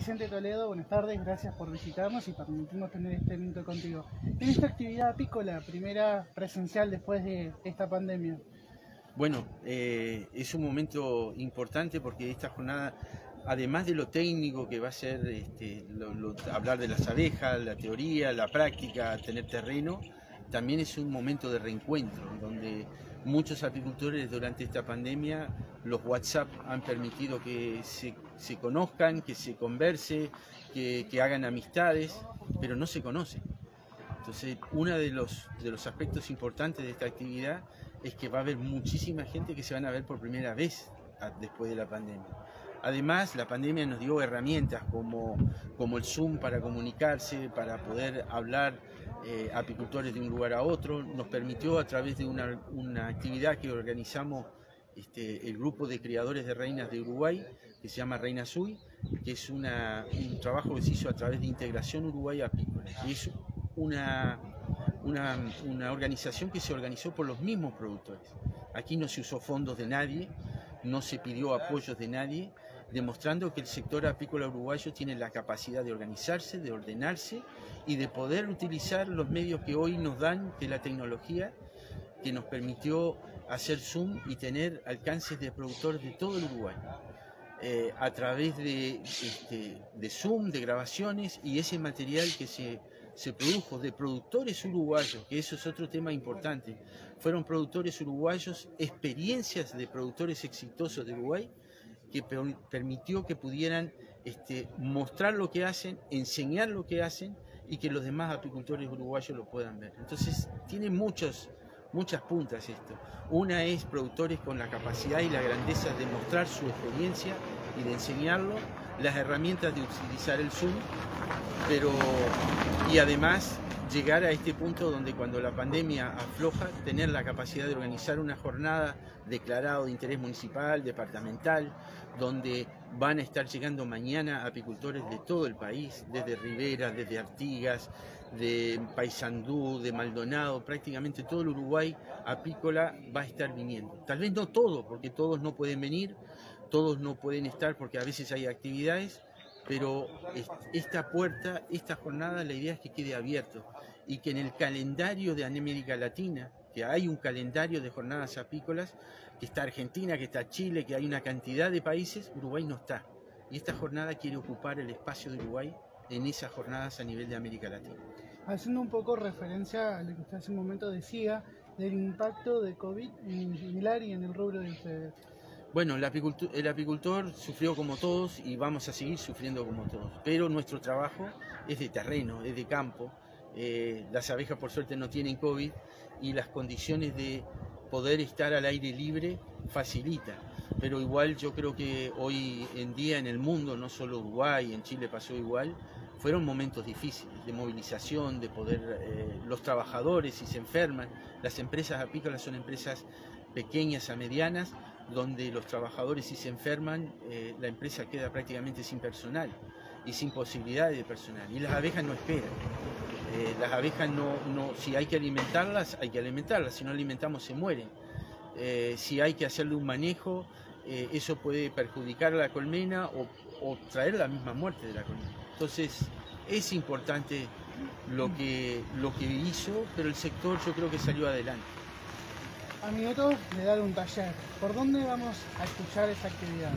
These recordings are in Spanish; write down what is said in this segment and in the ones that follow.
Vicente Toledo, buenas tardes, gracias por visitarnos y permitirnos tener este minuto contigo. En esta actividad apícola, primera presencial después de esta pandemia. Bueno, eh, es un momento importante porque esta jornada, además de lo técnico que va a ser este, hablar de las abejas, la teoría, la práctica, tener terreno, también es un momento de reencuentro, donde muchos apicultores durante esta pandemia, los WhatsApp han permitido que se, conozcan, que se converse, que, hagan amistades, pero no se conocen. Entonces, uno de los, de los aspectos importantes de esta actividad es que va a haber muchísima gente que se van a ver por primera vez después de la pandemia. Además, la pandemia nos dio herramientas como, como el Zoom para comunicarse, para poder hablar eh, apicultores de un lugar a otro. Nos permitió a través de una, actividad que organizamos este, el grupo de criadores de reinas de Uruguay, que se llama Reina Sui, que es un trabajo que se hizo a través de Integración Uruguay Apícola. Y es una, una, una organización que se organizó por los mismos productores. Aquí no se usó fondos de nadie, no se pidió apoyos de nadie, demostrando que el sector apícola uruguayo tiene la capacidad de organizarse, de ordenarse y de poder utilizar los medios que hoy nos dan de la tecnología que nos permitió hacer Zoom y tener alcances de productores de todo el Uruguay. Eh, a través de, este, de Zoom, de grabaciones y ese material que se, se produjo de productores uruguayos, que eso es otro tema importante, fueron productores uruguayos, experiencias de productores exitosos de Uruguay, que permitió que pudieran este, mostrar lo que hacen, enseñar lo que hacen y que los demás apicultores uruguayos lo puedan ver. Entonces, tiene muchos, muchas puntas esto. Una es productores con la capacidad y la grandeza de mostrar su experiencia y de enseñarlo, las herramientas de utilizar el Zoom, pero y además llegar a este punto donde cuando la pandemia afloja, tener la capacidad de organizar una jornada declarada de interés municipal, departamental, donde van a estar llegando mañana apicultores de todo el país, desde Rivera, desde Artigas, de Paysandú, de Maldonado, prácticamente todo el Uruguay apícola va a estar viniendo. Tal vez no todo, porque todos no pueden venir, todos no pueden estar porque a veces hay actividades, pero esta puerta, esta jornada, la idea es que quede abierto y que en el calendario de América Latina, que hay un calendario de jornadas apícolas, que está Argentina, que está Chile, que hay una cantidad de países, Uruguay no está. Y esta jornada quiere ocupar el espacio de Uruguay en esas jornadas a nivel de América Latina. Haciendo un poco referencia a lo que usted hace un momento decía, del impacto de COVID en el y en el rubro de ustedes. Bueno, el apicultor, sufrió como todos y vamos a seguir sufriendo como todos, pero nuestro trabajo es de terreno, es de campo. Eh, las abejas por suerte no tienen COVID y las condiciones de poder estar al aire libre facilita. Pero igual yo creo que hoy en día en el mundo, no solo Uruguay, en Chile pasó igual, fueron momentos difíciles de movilización, de poder, eh, los trabajadores si se enferman, las empresas apícolas son empresas pequeñas a medianas, donde los trabajadores si se enferman, eh, la empresa queda prácticamente sin personal y sin posibilidades de personal. Y las abejas no esperan. Eh, las abejas no, no, si hay que alimentarlas, hay que alimentarlas, si no alimentamos se mueren. Eh, si hay que hacerle un manejo, eso puede perjudicar a la colmena o, o, traer la misma muerte de la colmena. Entonces, es importante lo que, lo que hizo, pero el sector yo creo que salió adelante a minutos de dar un taller. ¿Por dónde vamos a escuchar esta actividad?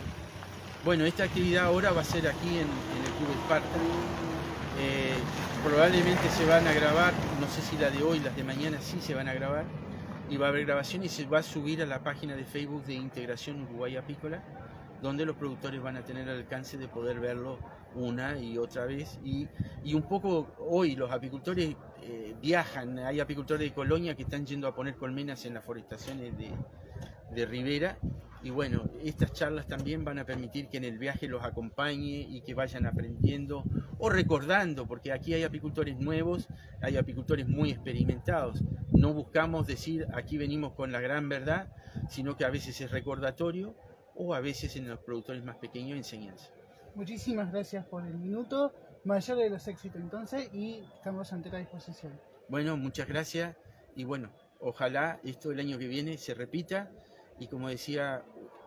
Bueno, esta actividad ahora va a ser aquí en, el Club Esparta. Probablemente se van a grabar, no sé si la de hoy, las de mañana sí se van a grabar, y va a haber grabación y se va a subir a la página de Facebook de Integración Uruguay Apícola, donde los productores van a tener el alcance de poder verlo una y otra vez. Y, y un poco hoy los apicultores eh, viajan, hay apicultores de Colonia que están yendo a poner colmenas en las forestaciones de, de Rivera. Y bueno, estas charlas también van a permitir que en el viaje los acompañe y que vayan aprendiendo o recordando, porque aquí hay apicultores nuevos, hay apicultores muy experimentados. No buscamos decir aquí venimos con la gran verdad, sino que a veces es recordatorio o a veces en los productores más pequeños enseñanza. Muchísimas gracias por el minuto mayor de los éxitos entonces y estamos ante la disposición. Bueno, muchas gracias y bueno, ojalá esto el año que viene se repita y como decía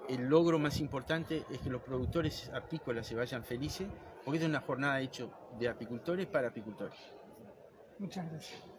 el logro más importante es que los productores apícolas se vayan felices, porque es una jornada hecha de apicultores para apicultores. Muchas gracias.